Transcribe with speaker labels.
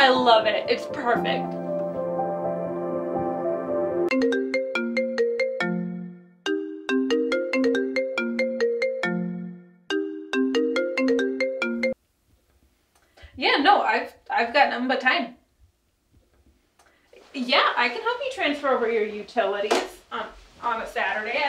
Speaker 1: I love it. It's perfect. Yeah, no, I've I've got nothing but time. Yeah, I can help you transfer over your utilities on, on a Saturday.